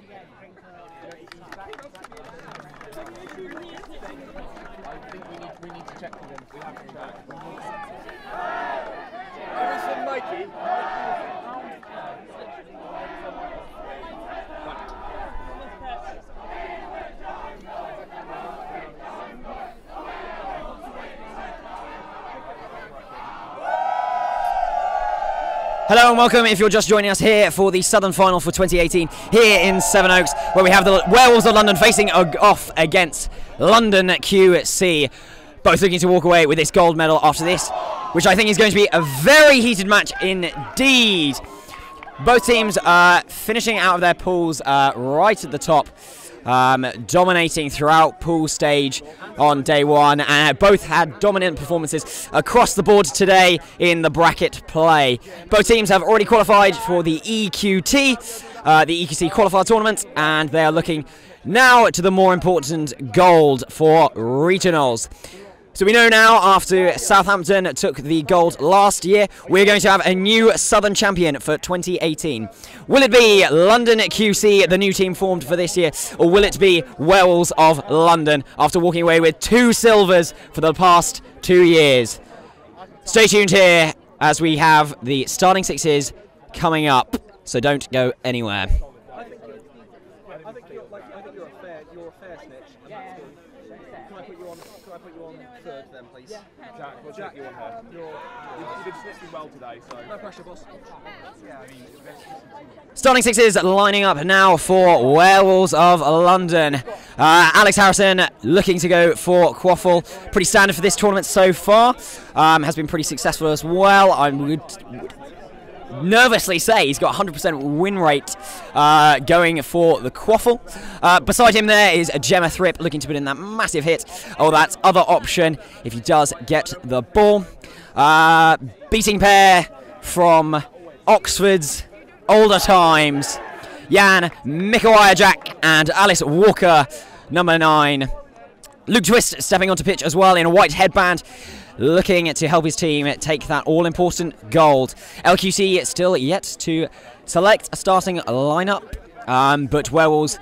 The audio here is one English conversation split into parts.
I think we need, to check with him. We have to check. Listen, Mikey. Hello and welcome if you're just joining us here for the Southern Final for 2018 here in Sevenoaks, where we have the Werewolves of London facing off against London QC. Both looking to walk away with this gold medal after this, which I think is going to be a very heated match indeed. Both teams are finishing out of their pools uh, right at the top, um, dominating throughout pool stage on day one, and both had dominant performances across the board today in the bracket play. Both teams have already qualified for the EQT, uh, the EQC qualifier tournament, and they are looking now to the more important gold for regionals. So we know now after Southampton took the gold last year, we're going to have a new Southern champion for 2018. Will it be London QC, the new team formed for this year, or will it be Wolves of London after walking away with two silvers for the past two years? Stay tuned here as we have the starting sixes coming up, so don't go anywhere. I think you're, I think you're, like, I think you're a fair, you're a fair snitch. and that's good. Can I put you on? Can I put you on third then, please? Jack, we'll check you on her. You're, You, you did snitch me well today, so. Starting sixes lining up now for Werewolves of London. Uh, Alex Harrison looking to go for Quaffle. Pretty standard for this tournament so far. Um, has been pretty successful as well. I would nervously say he's got 100% win rate uh, going for the Quaffle. Uh, beside him there is Gemma Thrip looking to put in that massive hit. Oh, that's other option if he does get the ball. Uh, beating pair from Oxford's older times. Jan Jack and Alice Walker, number nine. Luke Twist stepping onto pitch as well in a white headband, looking to help his team take that all important gold. LQC still yet to select a starting lineup, um, but Werewolves'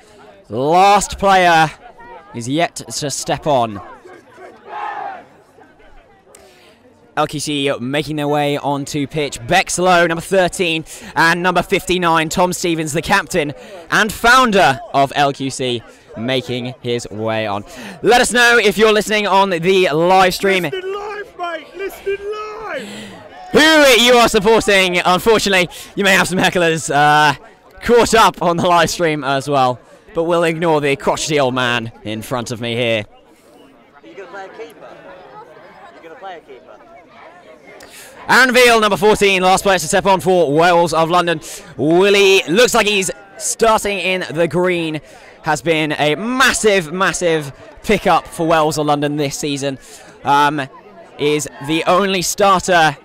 last player is yet to step on. LQC making their way onto pitch. Bexlow, number 13, and number 59, Tom Stevens, the captain and founder of LQC, making his way on. Let us know if you're listening on the live stream live, mate. Listen live. who you are supporting. Unfortunately, you may have some hecklers uh, caught up on the live stream as well, but we'll ignore the crotchety old man in front of me here. You gonna play a keeper? You gonna play a keeper? Aaron Veal, number 14, last place to step on for Wolves of London. Willie looks like he's starting in the green. Has been a massive, massive pickup for Wolves of London this season. Um, is the only starter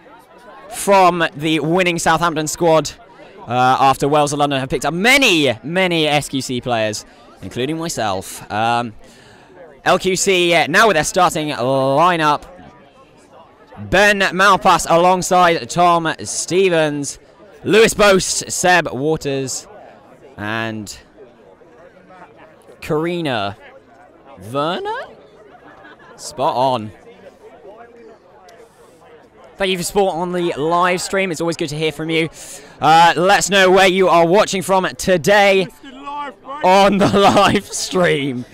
from the winning Southampton squad uh, after Wolves of London have picked up many, many SQC players, including myself. Um, LQC uh, now with their starting lineup. Ben Malpass alongside Tom Stevens, Lewis Boast, Seb Waters, and Karina Werner? Spot on. Thank you for support on the live stream. It's always good to hear from you. Uh, let us know where you are watching from today on the live stream.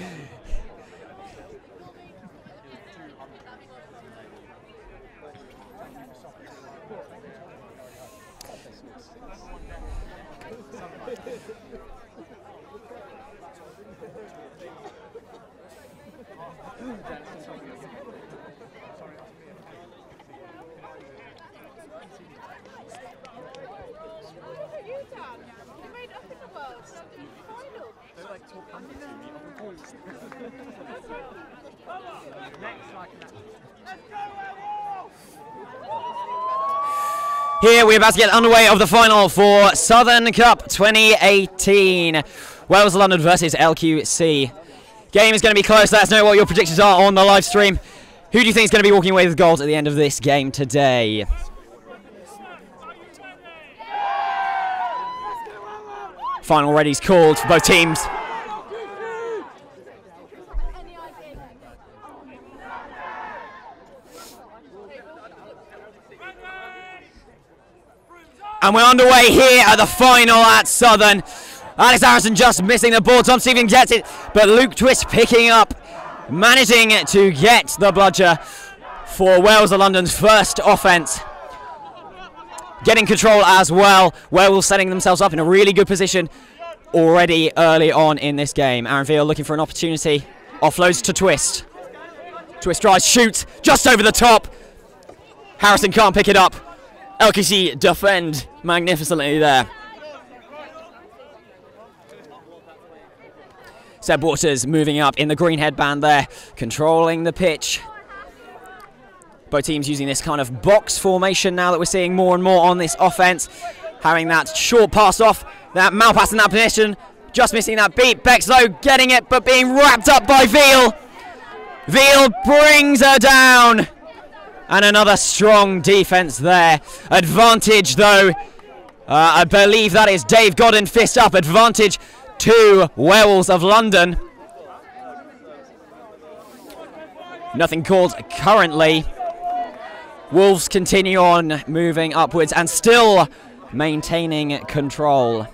Here we're about to get underway of the final for Southern Cup 2018. Wolves London versus LQC. Game is going to be close. Let us know what your predictions are on the live stream. Who do you think is going to be walking away with gold at the end of this game today? Final ready's called for both teams. And we're underway here at the final at Southern. Alex Harrison just missing the ball. Tom Stephen gets it, but Luke Twist picking up, managing to get the bludger for Wolves of London's first offence. Getting control as well. Wolves setting themselves up in a really good position already early on in this game. Aaron Veal looking for an opportunity. Offloads to Twist. Twist tries, shoots just over the top. Harrison can't pick it up. LQC defend magnificently there. Seb Waters moving up in the green headband there, controlling the pitch. Both teams using this kind of box formation now that we're seeing more and more on this offense. Having that short pass off, that Malpass in that position, just missing that beat. Bexlow getting it, but being wrapped up by Veal. Veal brings her down. And another strong defence there. Advantage, though. Uh, I believe that is Dave Godden fist up. Advantage to Werewolves of London. Nothing called currently. Wolves continue on moving upwards and still maintaining control.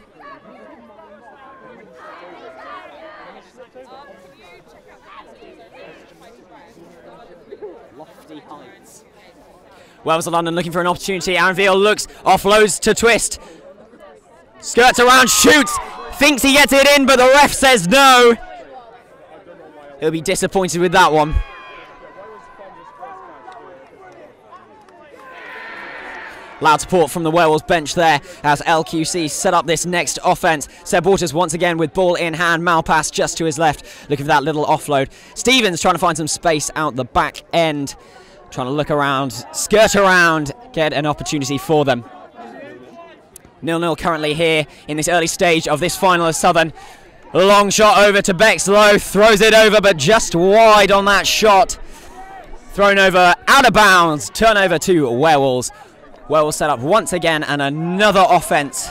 Wolves of London looking for an opportunity. Aaron Veal looks, offloads to Twist. Skirts around, shoots, thinks he gets it in, but the ref says no. He'll be disappointed with that one. Loud support from the Werewolves bench there as LQC set up this next offense. Seb Waters once again with ball in hand. Malpass just to his left, looking for that little offload. Stevens trying to find some space out the back end. Trying to look around, skirt around, get an opportunity for them. Nil-nil currently here in this early stage of this final of Southern. Long shot over to Bexlow, throws it over, but just wide on that shot. Thrown over, out of bounds, turnover to Werewolves. Werewolves set up once again, and another offence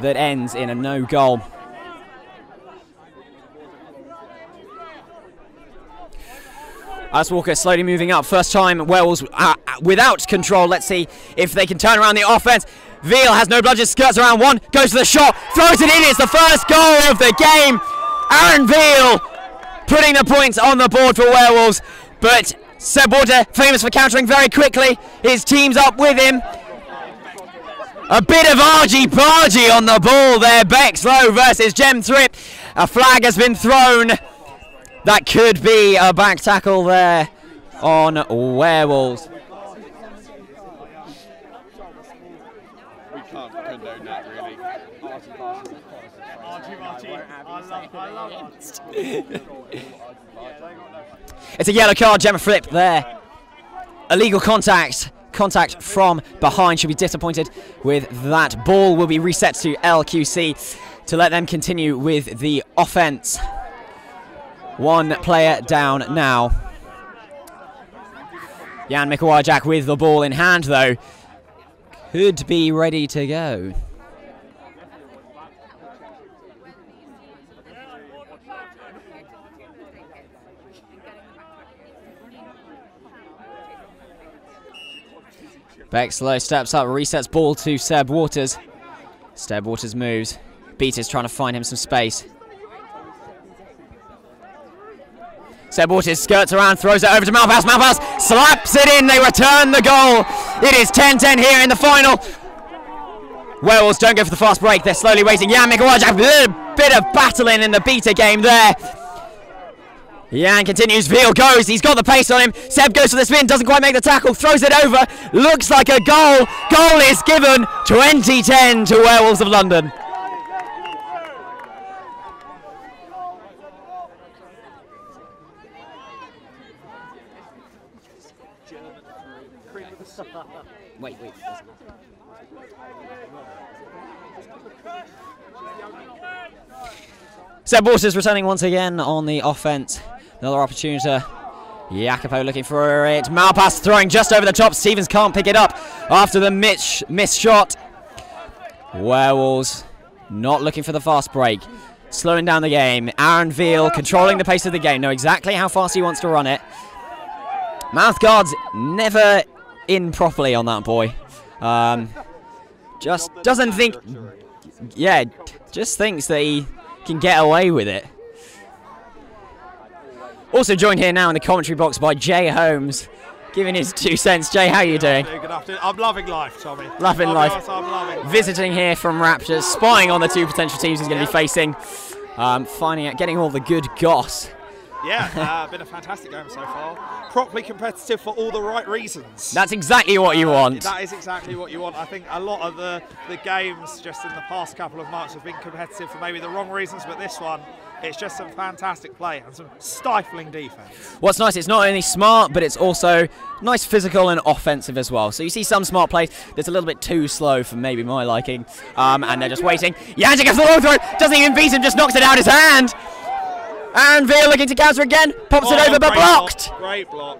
that ends in a no goal. Alice Walker slowly moving up. First time Wolves uh, without control. Let's see if they can turn around the offense. Veal has no bludger, skirts around one, goes to the shot, throws it in. It's the first goal of the game. Aaron Veal putting the points on the board for Werewolves. But Seb Water, famous for countering very quickly. His team's up with him. A bit of argy bargy on the ball there. Bexlow versus Gem Thrip. A flag has been thrown. That could be a back tackle there on Werewolves. It's a yellow card, Gemma Thrip there. Illegal contact. Contact from behind. Should be disappointed with that. Ball will be reset to LQC to let them continue with the offense. One player down now. Jan Mikawajak with the ball in hand, though. Could be ready to go. Bexlow steps up, resets ball to Seb Waters. Seb Waters moves. Beaters trying to find him some space. Seb Waters skirts around, throws it over to Malpass. Malpass slaps it in. They return the goal. It is 10-10 here in the final. Werewolves don't go for the fast break. They're slowly waiting. Jan Mikawajak, a little bit of battling in the beater game there. Jan continues, Veal goes, he's got the pace on him. Seb goes for the spin, doesn't quite make the tackle, throws it over. Looks like a goal. Goal is given 2010 to Werewolves of London. Wait, wait. Seb Waters returning once again on the offense. Another opportunity. to Jacopo looking for it. Malpass throwing just over the top. Stevens can't pick it up after the Mitch miss shot. Werewolves not looking for the fast break. Slowing down the game. Aaron Veal controlling the pace of the game. Know exactly how fast he wants to run it. Mouth guards never in properly on that boy. Um, just doesn't think. Yeah, just thinks that he can get away with it. Also joined here now in the commentary box by Jay Holmes, giving his two cents. Jay, how are you doing? Good afternoon. I'm loving life, Tommy. Loving I'll life. honest, I'm loving. Visiting here from Raptors, spying on the two potential teams he's going to be facing, um, finding out, getting all the good goss. Yeah, uh, been a fantastic game so far. Properly competitive for all the right reasons. That's exactly what you want. That is exactly what you want. I think a lot of the, the games just in the past couple of months have been competitive for maybe the wrong reasons, but this one, it's just some fantastic play and some stifling defense. What's nice, it's not only smart, but it's also nice physical and offensive as well. So you see some smart plays that's a little bit too slow for maybe my liking, um, and they're just waiting. Yannick gets the long throw, doesn't even beat him, just knocks it out his hand. Aaron Veal looking to counter again, pops it Oh, over, but blocked. Block, great block.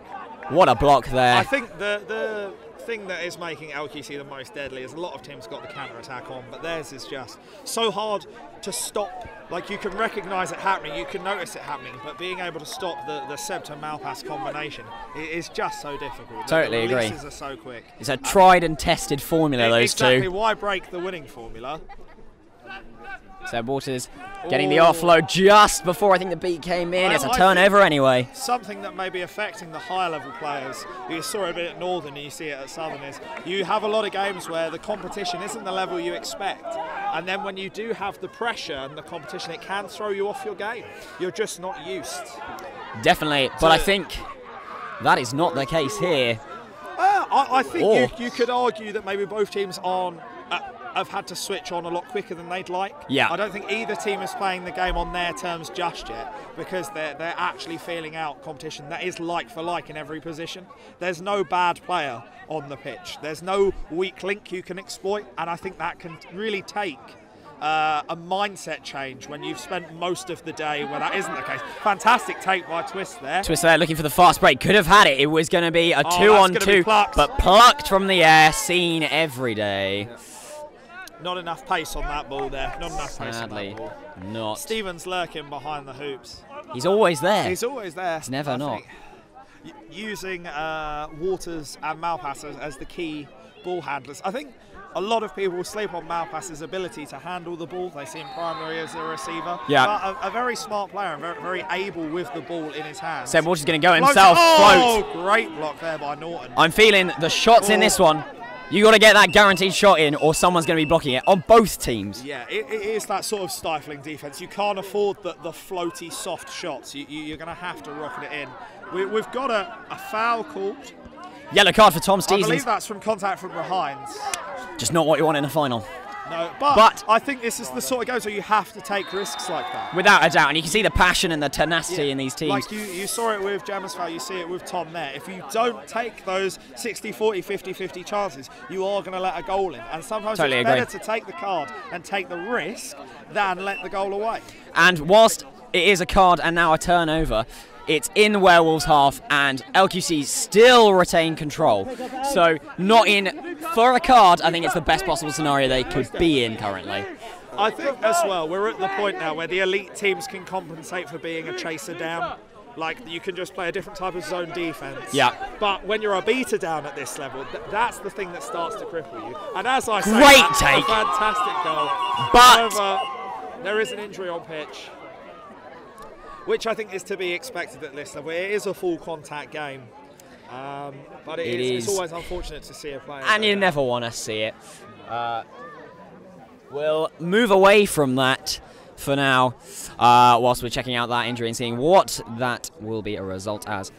What a block there. I think the the thing that is making LQC the most deadly is a lot of teams got the counter attack on, but theirs is just so hard to stop. Like you can recognise it happening, you can notice it happening, but being able to stop the the Scepter Malpass combination is just so difficult. Totally the agree. are so quick. It's a tried and tested formula, those exactly. two. Why break the winning formula? Seb Waters getting the offload just before I think the beat came in. It's a turnover anyway. something that may be affecting the higher level players. You saw it a bit at Northern, and you see it at Southern. Is you have a lot of games where the competition isn't the level you expect, and then when you do have the pressure and the competition, it can throw you off your game. You're just not used. Definitely, but I think that is not the case here. Uh, I, I think you, you could argue that maybe both teams on. Have had to switch on a lot quicker than they'd like. Yeah. I don't think either team is playing the game on their terms just yet because they're they're actually feeling out competition that is like for like in every position. There's no bad player on the pitch. There's no weak link you can exploit, and I think that can really take. Uh, a mindset change when you've spent most of the day where that isn't the case. Fantastic take by Twist there. Twist there looking for the fast break. Could have had it. It was going to be a oh, two on two, plucked. but plucked from the air. Seen every day. Not enough pace on that ball there. Not enough pace on Sadly, that ball. not. Stevens lurking behind the hoops. He's always there. He's always there. He's never I not. Using uh, Waters and Malpass as, as the key ball handlers. I think a lot of people sleep on Malpass's ability to handle the ball. They see him primarily as a receiver. Yeah. But a, a very smart player and very, very able with the ball in his hands. Seb Waters is going to go himself. Oh, Float. great block there by Norton. I'm feeling the shots in this one. You got to get that guaranteed shot in, or someone's going to be blocking it on both teams. Yeah, it, it is that sort of stifling defense. You can't afford the, the floaty, soft shots. You, you, you're going to have to rocket it in. We, we've got a, a foul called. Yellow card for Tom I believe that's from contact from behind. Just not what you want in a final. No, but, But- I think this is the sort of games where you have to take risks like that. Without a doubt. And you can see the passion and the tenacity in these teams. Like you, you saw it with Jamersville, you see it with Tom there. If you don't take those 60, 40, 50, 50 chances, you are going to let a goal in. And sometimes Totally it's agree. better to take the card and take the risk than let the goal away. And whilst it is a card and now a turnover, it's in the Werewolves half, and LQC still retain control. So, not in for a card, I think it's the best possible scenario they could be in currently. I think as well, we're at the point now where the elite teams can compensate for being a chaser down. Like you can just play a different type of zone defense. Yeah. But when you're a beater down at this level, th- that's the thing that starts to cripple you. And as I say, Great that's take. a fantastic goal. But- However, there is an injury on pitch, which I think is to be expected at this level. It is a full contact game. Um, but it It is, is. it's always unfortunate to see a player. And you never want to see it. Uh, we'll move away from that for now, uh, whilst we're checking out that injury and seeing what that will be a result as.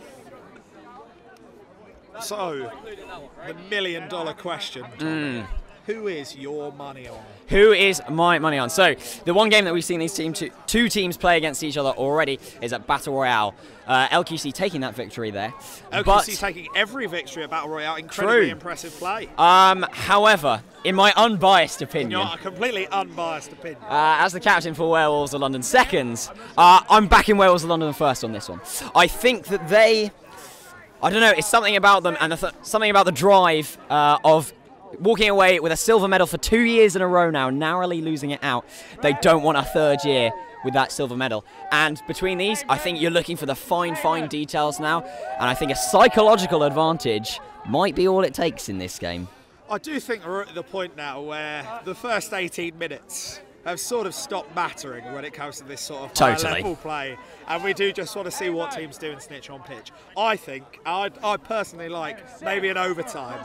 So, the million dollar question. Tommy. Who is your money on? Who is my money on? So the one game that we've seen these team two, two teams play against each other already is at Battle Royale. Uh, LQC taking that victory there. LQC but taking every victory at Battle Royale. Incredibly True. impressive play. um, however, in my unbiased In opinion, your completely unbiased opinion. uh, as the captain for Werewolves of London seconds, uh, I'm backing Werewolves of London first on this one. I think that they, I don't know, it's something about them and th- something about the drive uh, of walking away with a silver medal for two years in a row now, narrowly losing it out. They don't want a third year with that silver medal. And between these, I think you're looking for the fine, fine details now. And I think a psychological advantage might be all it takes in this game. I do think we're at the point now where the first 18 minutes have sort of stopped mattering when it comes to this sort of Totally. level play, and we do just want to see what teams do and snitch on pitch. I think I I personally like maybe an overtime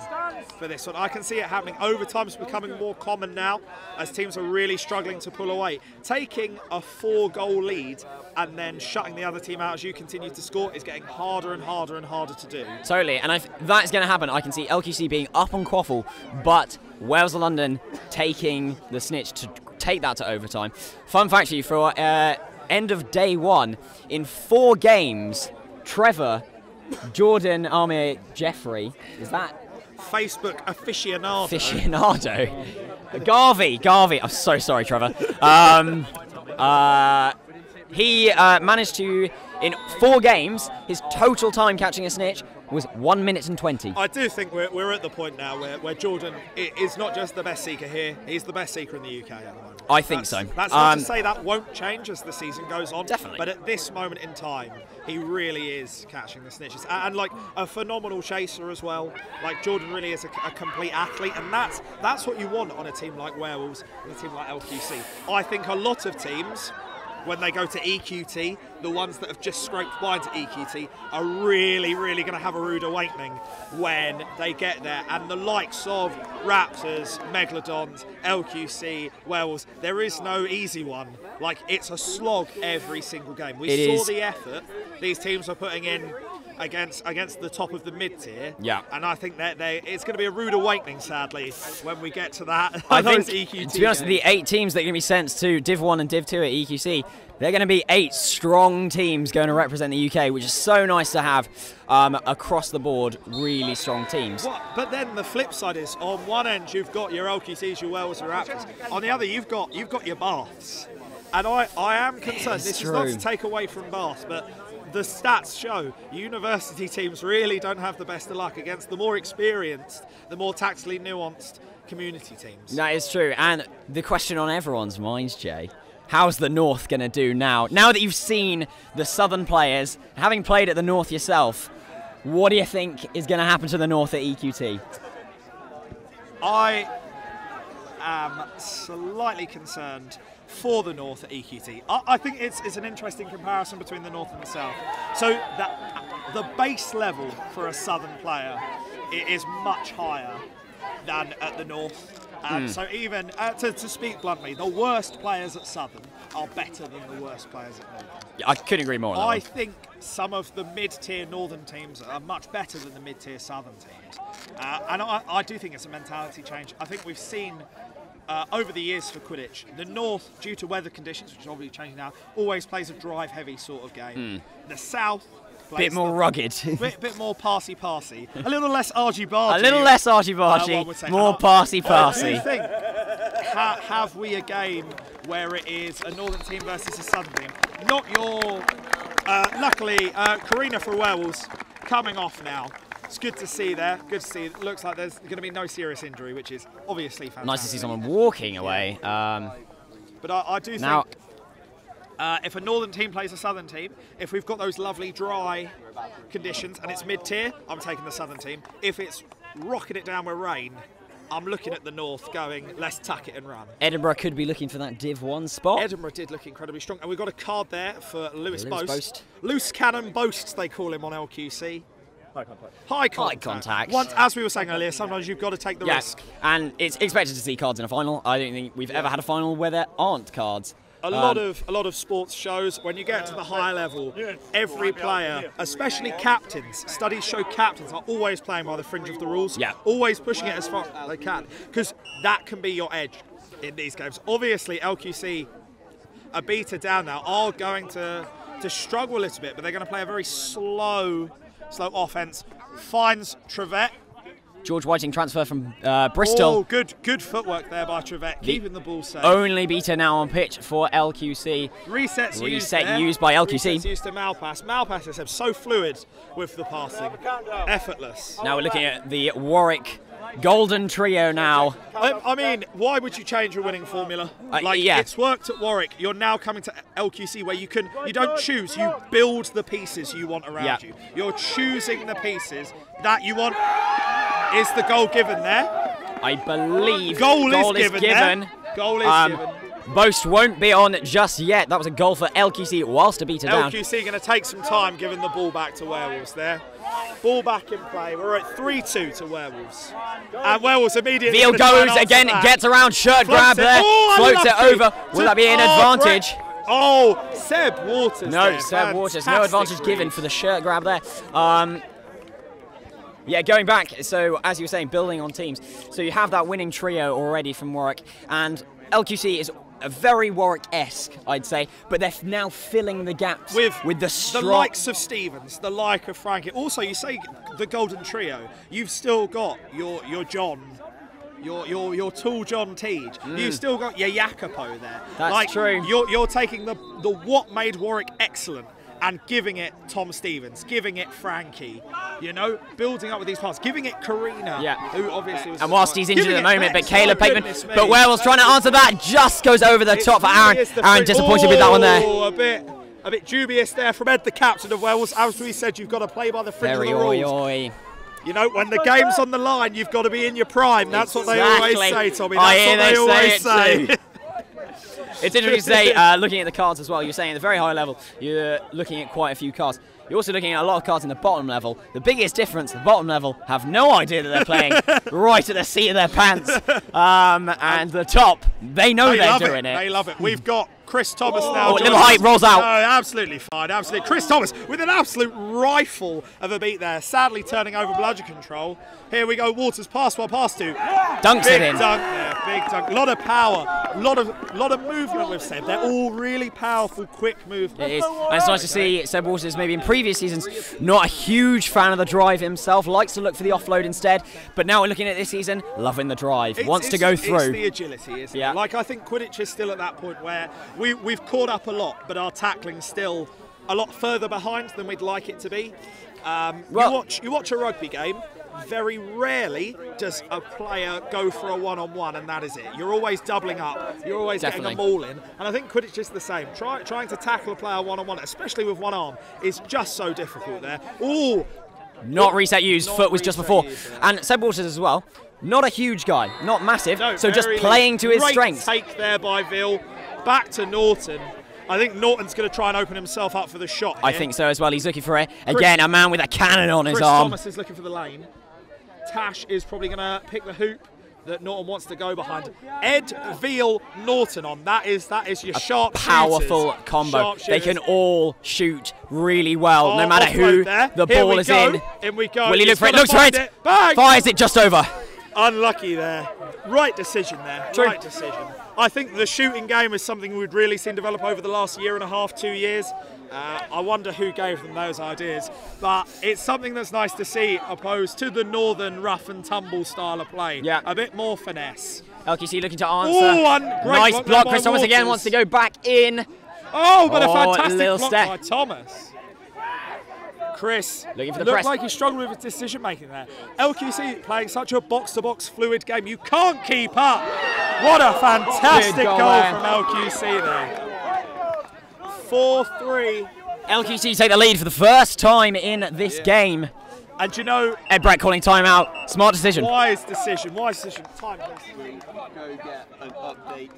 for this one. I can see it happening. Overtime is becoming more common now as teams are really struggling to pull away. Taking a four-goal lead and then shutting the other team out as you continue to score is getting harder and harder and harder to do. Totally, and if that's going to happen, I can see LQC being up on Quaffle, but Wolves of London taking the snitch to take that to overtime. Fun fact for you for uh, end of day one, in four games, Trevor, Jordan, Amir, Jeffrey, is that Facebook aficionado. aficionado? Garvey, Garvey, I'm so sorry, Trevor. Um, uh, he uh, managed to, in four games, his total time catching a snitch was one minute and 20. I do think we're, we're at the point now where, where Jordan is not just the best seeker here, he's the best seeker in the UK at the moment. I think that's, so. That's not Um, to say that won't change as the season goes on. Definitely. But at this moment in time, he really is catching the snitches. And, and, like a phenomenal chaser as well. Like Jordan really is a, a complete athlete, and that's that's what you want on a team like Werewolves and a team like LQC. I think a lot of teams when they go to EQT, the ones that have just scraped by to EQT are really, really going to have a rude awakening when they get there. And the likes of Raptors, Megalodons, LQC, Wolves, there is no easy one. Like, it's a slog every single game. We It saw is. the effort these teams are putting in against against the top of the mid tier. Yeah. And I think that they it's going to be a rude awakening, sadly, when we get to that. I think, EQT to be honest, games. the eight teams that are going to be sent to Div 1 and Div 2 at EQC, they're going to be eight strong teams going to represent the UK, which is so nice to have um, across the board, really strong teams. But then the flip side is on one end you've got your LQCs, your Wolves, your Raptors. On the other you've got you've got your Baths. And I, I am concerned. is This is not true. to take away from Bath, but the stats show university teams really don't have the best of luck against the more experienced, the more tactically nuanced community teams. That is true. And the question on everyone's minds, Jay, how's the North going to do now? Now that you've seen the Southern players, having played at the North yourself, what do you think is going to happen to the North at EQT? I am slightly concerned for the North at EQT. I, I think it's, it's an interesting comparison between the North and the South. So that the base level for a Southern player is much higher than at the North. And so even uh, to, to speak bluntly, the worst players at Southern are better than the worst players at Northern. I couldn't agree more on I think some of the mid-tier northern teams are much better than the mid-tier southern teams, uh, and I, I do think it's a mentality change. I think we've seen uh, over the years for Quidditch, the north, due to weather conditions, which is obviously changing now, always plays a drive-heavy sort of game. The south. Bit more the- rugged. bit, bit more passy passy, a little less argy bargy. A little less uh, bargy, say. more And I- parsy but do parsy. think, ha- have we a game where it is a northern team versus a southern team? Not your. Uh, luckily, uh, Karina for Wells coming off now. It's good to see there. Good to see. It looks like there's going to be no serious injury, which is obviously fantastic. Nice to see someone walking away. Um, But I, I do now, think uh, if a northern team plays a southern team, if we've got those lovely dry conditions and it's mid-tier, I'm taking the southern team. If it's rocking it down with rain, I'm looking at the north, going let's tuck it and run. Edinburgh could be looking for that Div 1 spot. Edinburgh did look incredibly strong, and we've got a card there for Lewis, Lewis Boast. Boast. Loose cannon boasts, they call him on LQC. High contact. High contact. Once, as we were saying earlier, sometimes you've got to take the Yeah, risk. and it's expected to see cards in a final. I don't think we've ever had a final where there aren't cards. A lot Um, of a lot of sports shows when you get to the higher level, every player, especially captains, studies show captains are always playing by the fringe of the rules. Yeah. Always pushing it as far as they can because that can be your edge in these games. Obviously, LQC, a beater down now, are going to to struggle a little bit, but they're going to play a very slow, slow offense. Finds Trevette. George Whiting transfer from uh, Bristol. Oh, good good footwork there by Trevette, keeping the ball safe. Only beater now on pitch for LQC. Resets used Reset there. used by LQC. Resets used to Malpass. Malpass is so fluid with the passing, effortless. Now we're looking at the Warwick golden trio now. I, I mean, why would you change your winning formula? Uh, like yeah. it's worked at Warwick. You're now coming to LQC where you can you don't choose, you build the pieces you want around Yeah. you. You're choosing the pieces that you want. Is the goal given there? I believe Goal, goal is, given. Goal is Um, given. Boast won't be on just yet. That was a goal for LQC whilst to beat it down. LQC going to take some time giving the ball back to Werewolves there. Ball back in play. We're at 3 2 to Werewolves. And Werewolves immediately. Veal gonna try and goes again, back. gets around, shirt grab it. there, Oh, floats it over. Will that be an oh, advantage? Brett- Oh, Seb Waters. No, there. Seb Waters, no advantage given for the shirt grab there. Um, yeah, going back, so as you were saying, building on teams. So you have that winning trio already from Warwick, and LQC is very Warwick-esque, I'd say, but they're now filling the gaps with with the the likes of Stevens, the like of Frankie. Also, you say the Golden Trio. You've still got your your John, your your your tall John Teague. You've still got your Jacopo there. Mm. That's like, true. You're you're taking the the what made Warwick excellent. And giving it Tom Stevens, giving it Frankie, you know, building up with these parts, giving it Karina, Yeah. who obviously was and whilst he's injured at the moment, but Bex, Caleb my Pateman, but Werewolves trying to answer that, just goes over the It top for Aaron. Aaron disappointed with that one there. Oh, a bit, a bit dubious there from Ed, the captain of Wolves. As we said, you've got to play by the fringe Very of the rules. oi. You know, when the game's on the line, you've got to be in your prime. That's what they always say, Tommy. That's what they, always say. It's interesting to say, uh, looking at the cards as well, you're saying at the very high level, you're looking at quite a few cards. You're also looking at a lot of cards in the bottom level. The biggest difference, the bottom level have no idea that they're playing right at the seat of their pants. Um, and the top, they know they they're love doing it. it. They love it. We've got Chris Thomas oh. now. Oh, little height rolls out. No, absolutely fine. Absolutely. Chris Thomas with an absolute rifle of a beat there. Sadly turning over bludger control. Here we go. Waters pass one, pass two. Dunks Big it in. dunk there, big dunk. A lot of power, a lot of lot of movement with Seb. They're all really powerful, quick movement. It is. And it's nice to see Seb Waters, maybe in previous seasons, not a huge fan of the drive himself, likes to look for the offload instead. But now we're looking at this season, loving the drive, It's- wants to it's- go It's through. the agility, isn't Yeah. it? Like I think Quidditch is still at that point where we we've caught up a lot, but our tackling's still a lot further behind than we'd like it to be. Um, Well- you watch you watch a rugby game. Very rarely does a player go for a one-on-one, and that is it. You're always doubling up. You're always Definitely. getting a maul in, and I think Quidditch is the same. Try, trying to tackle a player one-on-one, especially with one arm, is just so difficult. There. Ooh, Not reset used, Not foot was just before. used, yeah. And Seb Waters as well, not a huge guy, not massive, No, so just playing to his great strengths. Take there by Veal, back to Norton. I think Norton's going to try and open himself up for the shot. I think so as well. He's looking for it. Again, a man with a cannon on his Chris arm. Thomas is looking for the lane. Tash is probably going to pick the hoop that Norton wants to go behind. Ed Veal Norton on that is that is your sharp Powerful shooters. combo. Sharp They can all shoot really well, Oh, no matter who there. the Here ball is go. in. In we go. Will he look for it? Looks for it. Bang! Fires it just over. Unlucky there. Right decision there. True. Right decision. I think the shooting game is something we've really seen develop over the last year and a half, two years. Uh, I wonder who gave them those ideas, but it's something that's nice to see opposed to the northern rough and tumble style of play. Yeah. a bit more finesse. LQC looking to answer. Ooh, nice block Chris Thomas again wants to go back in. Oh, but a Oh, fantastic little block step. by Thomas. Chris Looking for the looked press. like he struggled with his decision making there. LQC playing such a box-to-box fluid game, you can't keep up. What a fantastic Good goal, goal from LQC there. 4-3. LQC take the lead for the first time in this game. And you know, Ed Brett calling timeout. Smart decision. wise decision, wise decision. Time, please. Go get an update.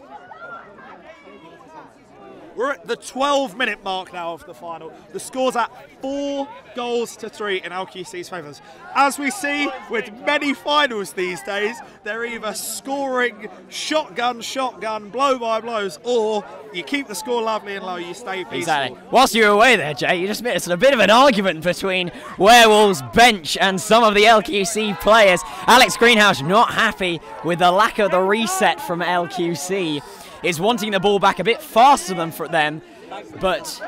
We're at the 12 minute mark now of the final. The score's at four goals to three in LQC's favours. As we see with many finals these days, they're either scoring shotgun, shotgun, blow by blows, or you keep the score lovely and low, you stay peaceful. Exactly. Whilst you were away there, Jay, you just missed a bit of an argument between Werewolves bench and some of the LQC players. Alex Greenhouse not happy with the lack of the reset from LQC. Is wanting the ball back a bit faster than for them, but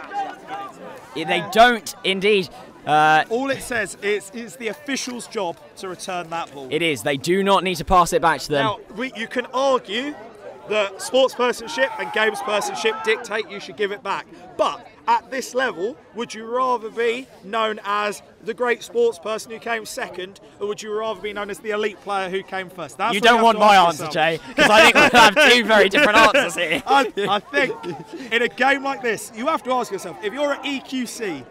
they don't indeed. Uh, All it says is it's the official's job to return that ball. it is. They do not need to pass it back to them. Now, we, you can argue that sports personship and games personship dictate you should give it back. But at this level, would you rather be known as the great sports person who came second, or would you rather be known as the elite player who came first? That's You don't want my answer, yourself. Jay, because I think we have two very different answers here. I, I think in a game like this, you have to ask yourself if you're at EQC,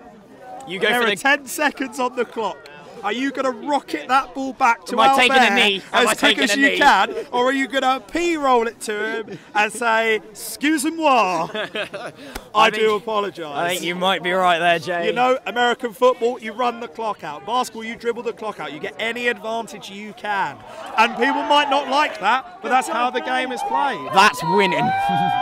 You go there for are the 10 seconds on the clock. Are you going to rocket that ball back to Am I taking a knee? Am I as quick as you knee? can, or are you going to p-roll it to him and say, "Excuse moi"? I, do think- apologise. I think you might be right there, Jay. You know, American football, you run the clock out. Basketball, you dribble the clock out. You get any advantage you can. And people might not like that, but that's how the game is played. that's winning.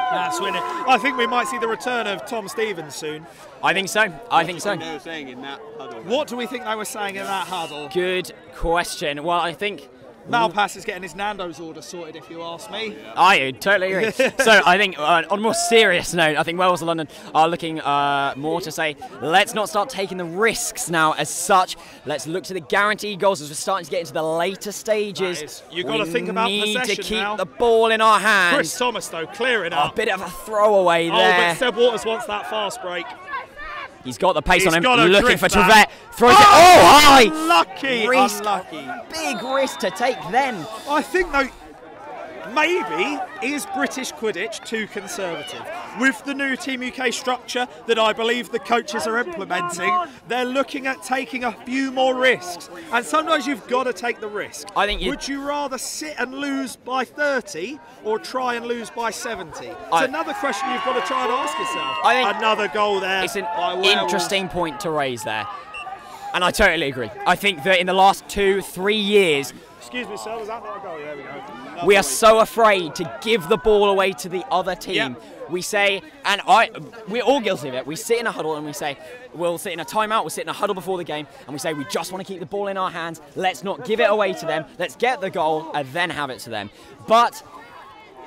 That's winning. I think we might see the return of Tom Stevens soon. I think so. I think so. Saying in that huddle. What do we think they were saying in that Good question. Well, I think Malpass is getting his Nando's order sorted, if you ask me. I totally agree. so I think uh, on a more serious note, I think Wales and London are looking uh, more to say, let's not start taking the risks now as such. Let's look to the guaranteed goals as we're starting to get into the later stages. Is- you've gotta think about need to keep now. the ball in our hands. Chris Thomas, though, clearing a bit of a throwaway Oh, there. but Seb Waters wants that fast break. He's got the pace He's on him, gotta looking for that. Trevette. Throws it. Oh, oh high! Unlucky, Risk. unlucky. Big risk to take then. I think though, maybe is British Quidditch too conservative? With the new Team UK structure that I believe the coaches are implementing, they're looking at taking a few more risks. And sometimes you've got to take the risk. I think Would you rather sit and lose by 30 or try and lose by 70? It's I- another question you've got to try and ask yourself. I think another goal there. It's an interesting point to raise there. And I totally agree. I think that in the last two, three years, Excuse me, sir. Was that not a goal? There we go. we are so afraid to give the ball away to the other team. Yep. We say, and I, we're all guilty of it. We sit in a huddle and we say, we'll sit in a timeout, we'll sit in a huddle before the game, and we say, we just want to keep the ball in our hands. Let's not give it away to them. Let's get the goal and then have it to them. But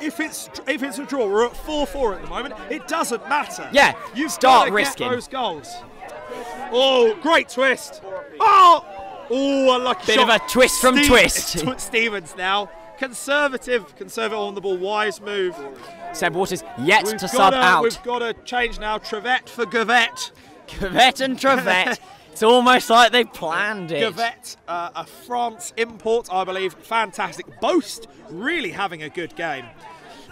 if it's if it's a draw, we're at four four at the moment. It doesn't matter. Yeah, you've start risking. Those goals. Oh, great twist! Oh, oh, unlucky Bit shot. of a twist from twist. Tw- Stevens now. Conservative, conservative on the ball. Wise move. Seb Waters yet We've to sub gotta, out. We've got to change now. Trevette for Gavette. Gavette and Trevette. it's almost like they planned it. Gavette, uh, a France import, I believe. Fantastic. Boast really having a good game.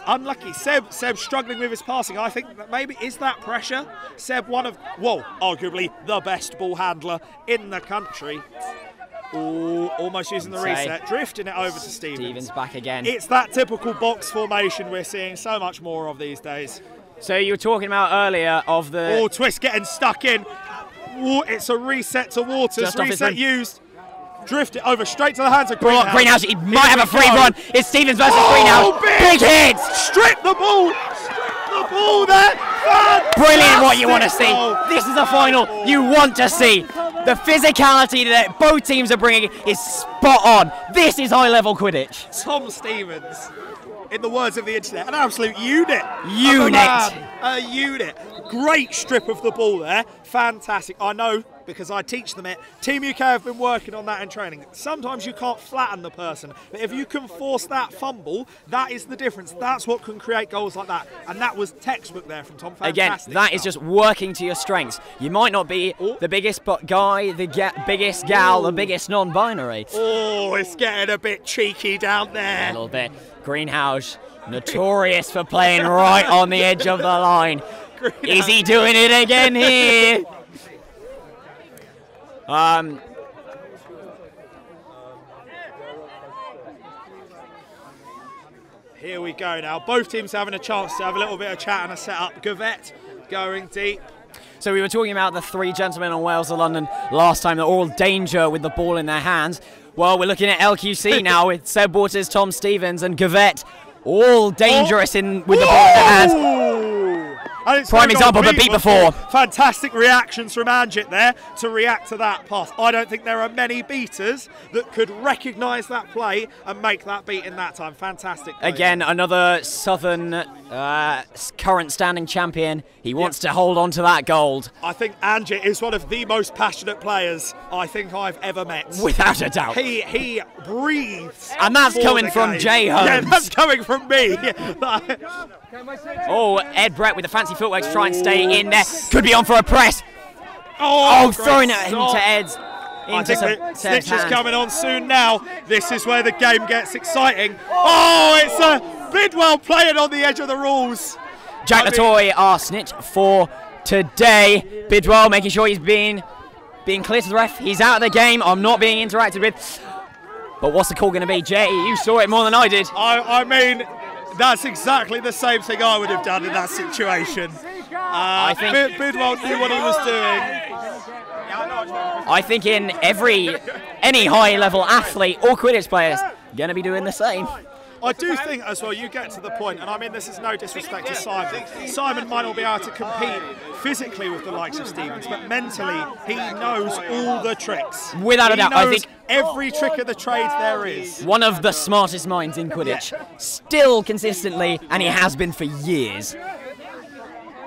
Unlucky. Seb, Seb struggling with his passing. I think that maybe is that pressure. Seb, one of, well, arguably the best ball handler in the country. Ooh, almost using the reset, drifting it over to Stevens. Stevens back again. It's that typical box formation we're seeing so much more of these days. So you were talking about earlier of the Oh, twist getting stuck in. Ooh, it's a reset to Waters. Just reset used. Drift it over straight to the hands of Greenhouse. Greenhouse. He might have a free go. run. It's Stevens versus Oh, Greenhouse. big. Big hit. Strip the ball. Strip the ball there. Brilliant what you want to see. This is a final you want to see. The physicality that both teams are bringing is spot on. This is high level Quidditch. Tom Stevens, in the words of the internet, an absolute unit. Unit. man. A unit. Great strip of the ball there. Fantastic. I know because I teach them it. Team UK have been working on that in training. Sometimes you can't flatten the person, but if you can force that fumble, that is the difference. That's what can create goals like that. And that was textbook there from Tom. Again, Fantastic that is stuff. just working to your strengths. You might not be Oh. the biggest but guy, the ga- biggest gal, the oh. biggest non-binary. Oh, it's getting a bit cheeky down there. A little bit. Greenhouse, notorious for playing right on the edge of the line. Is he doing it again here? Um, Here we go now. Both teams having a chance to have a little bit of chat and a set up. Gavette going deep. so we were talking about the three gentlemen on Wolves of London last time. They're all danger with the ball in their hands. Well, we're looking at LQC now with Seb Waters, Tom Stevens, and Gavette. All dangerous in with the ball in their hands. Ooh. And it's Prime example, but beat beat before. Fantastic reactions from Anjit there to react to that pass. I don't think there are many beaters that could recognise that play and make that beat in that time. Fantastic. play. Again, another Southern uh, current standing champion. He wants to hold on to that gold I think Anjit is one of the most passionate players I think I've ever met. without a doubt. He he breathes. And that's coming from game. Jay Yeah, that's coming from me. Oh, Ed Brett with a fancy footwork to try and stay in there. Could be on for a press. Oh, oh great throwing it him stop. to Ed's. I Into think the snitch is coming on soon now. This is where the game gets exciting. Oh, it's a Bidwell playing on the edge of the rules. Jack I Latoy, our snitch for today. Bidwell making sure he's being being clear to the ref. He's out of the game. I'm not being interacted with. But what's the call going to be? Jay, you saw it more than I did. I, I mean, that's exactly the same thing I would have done in that situation. Uh, I think- Bid- Bidwell knew what he was doing. I think in every any high level athlete or Quidditch players going to be doing the same. I do think as well, you get to the point, and I mean, this is no disrespect to Simon. Simon might not be able to compete physically with the likes of Stevens, but mentally, he knows all the tricks. Without a doubt, I think- every trick of the trade there is. One of the smartest minds in Quidditch. Still consistently, and he has been for years.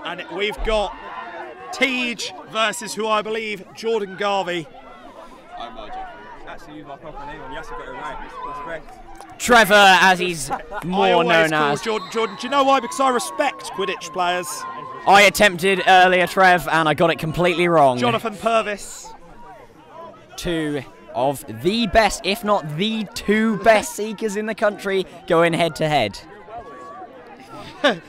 And we've got Tej versus who I believe Jordan Garvey. I'm Jeffrey. Actually, you've our proper name on. Yes, you got it right. That's great. Trevor, as he's more known call as. Jordan. Jordan. Do you know why? Because I respect Quidditch players. I attempted earlier, Trev, and I got it completely wrong. Jonathan Purvis. Two of the best, if not the two best seekers in the country, going head to head.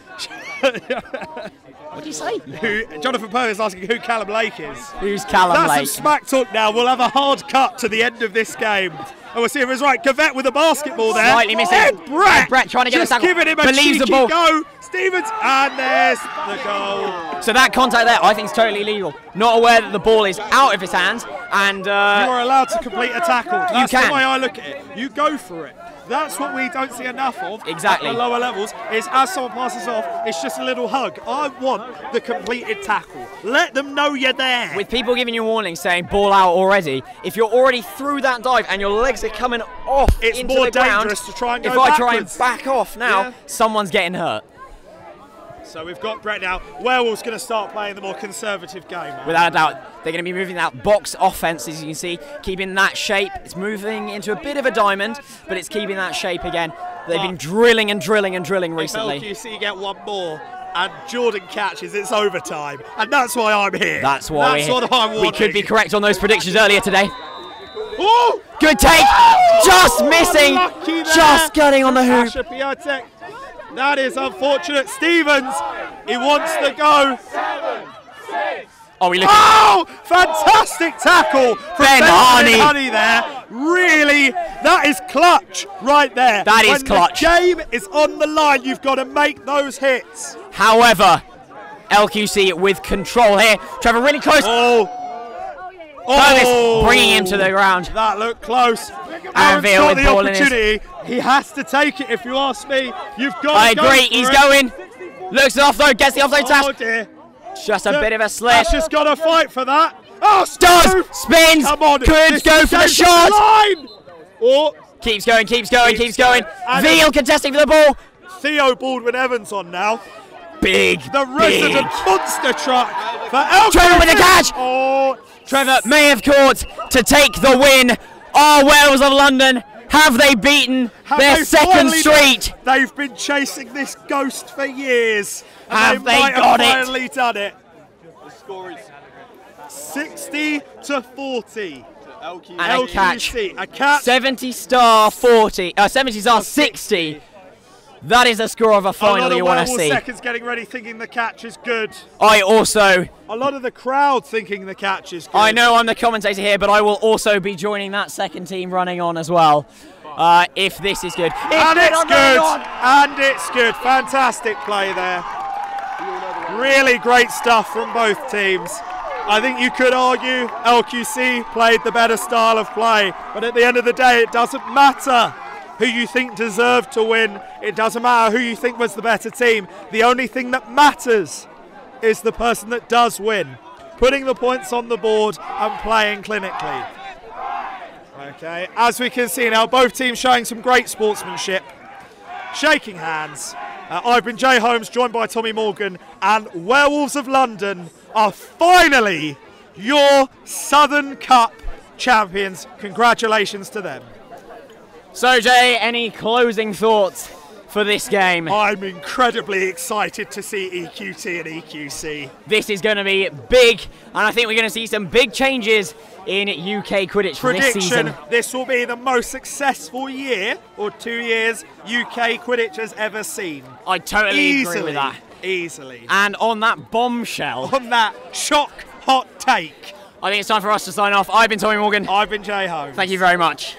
What do you say? Who, Jonathan Purvis asking who Callum Lake is. Who's Callum That's Lake? some smack talk now. We'll have a hard cut to the end of this game. And we'll see if it's right. Gavette with the basketball there. Slightly missing. Ed Brett, Ed Brett trying to get just the tackle. giving him a Believes cheeky go. Stevens, and there's the goal. So that contact there, I think, is totally legal. Not aware that the ball is out of his hands, and You uh, are allowed to complete a tackle. That's can. the way I look at it. You go for it. That's what we don't see enough of Exactly. at the lower levels. Is as someone passes off, it's just a little hug. I want the completed tackle. Let them know you're there. with people giving you warnings saying ball out already, if you're already through that dive and your legs are coming off It's into more the ground, dangerous to try and go if go I try and back off now, Yeah. someone's getting hurt. So we've got Brett now. Werewolves going to start playing the more conservative game. Without a doubt, they're going to be moving that box offense, as you can see, keeping that shape. It's moving into a bit of a diamond, but it's keeping that shape again. They've been drilling and drilling and drilling recently. If. LQC get one more and Jordan catches, it's overtime, and that's why I'm here. That's why That's what I'm. We could be correct on those predictions earlier today. Oh! Good take, just oh, missing, just getting on the hoop. That is unfortunate. Stevens, he wants to go. Oh, we look. Oh, fantastic tackle from Ben Harney. Honey there. Really, that is clutch right there. That is when clutch. The game is on the line. You've got to make those hits. However, LQC with control here. Trevor really close. Oh. Purvis Oh. bringing him to the ground. That looked close. Anvil Aaron's got with the ball in his- opportunity. He has to take it. If you ask me, you've got. I to go agree. for He's it. going. Looks off though. Gets the offload Oh dear. Just a bit of a slip. Asher's got to fight for that. Oh, Does Stu! spins. Come on. Could this go for the going shot. line. Oh, Keeps going. Keeps going. Keeps Keeps going. And Veal contesting for the ball. Theo Baldwin Evans on now. Big. The big. resident monster truck for LQC. Trevor with the catch. Oh, Trevor may have caught to take the win. Our Wolves of London have they beaten have their they second done- street? They've been chasing this ghost for years. And Have they, they got it? have finally done it. The score is 60 to 40. LQ. And a catch. A catch. 70 star 40. Uh, 70 star 60. That is a score of a final lot you want to see. seconds getting ready, thinking the catch is good. I also, A lot of the crowd thinking the catch is good. I know I'm the commentator here, but I will also be joining that second team running on as well. Uh, if this is good. And it's good. And it's good. Fantastic play there. Really great stuff from both teams. I think you could argue LQC played the better style of play, but at the end of the day, it doesn't matter who you think deserved to win. It doesn't matter who you think was the better team. The only thing that matters is the person that does win, putting the points on the board and playing clinically. Okay, as we can see now, both teams showing some great sportsmanship shaking hands. Uh, I've been Jay Holmes, joined by Tommy Morgan, and Werewolves of London are finally your Southern Cup champions. Congratulations to them. So, Jay, any closing thoughts for this game. I'm incredibly excited to see EQT and EQC. This is going to be big, and I think we're going to see some big changes in UK Quidditch for this Prediction: season. This will be the most successful year or two years UK Quidditch has ever seen. I totally Easily, agree with that. easily. And on that bombshell, On that shock hot take, I think it's time for us to sign off. I've been Tommy Morgan. I've been Jay Holmes. Thank you very much.